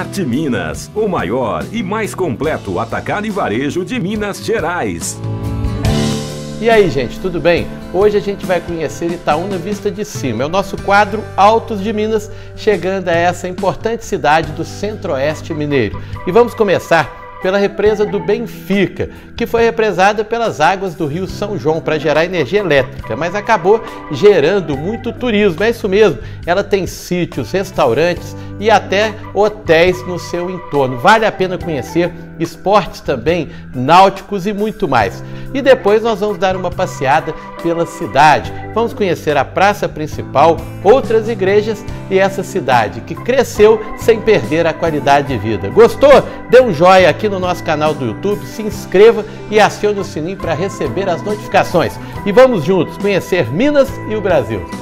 Arte Minas, o maior e mais completo atacado e varejo de Minas Gerais. E aí, gente, tudo bem? Hoje a gente vai conhecer Itaúna Vista de Cima. É o nosso quadro Altos de Minas, chegando a essa importante cidade do centro-oeste mineiro. E vamos começar pela represa do Benfica, que foi represada pelas águas do Rio São João para gerar energia elétrica, mas acabou gerando muito turismo. É isso mesmo, ela tem sítios, restaurantes e até hotéis no seu entorno. Vale a pena conhecer esportes também, náuticos e muito mais. E depois nós vamos dar uma passeada pela cidade. Vamos conhecer a praça principal, outras igrejas e essa cidade que cresceu sem perder a qualidade de vida. Gostou? Dê um joinha aqui no nosso canal do YouTube, se inscreva e acione o sininho para receber as notificações. E vamos juntos conhecer Minas e o Brasil.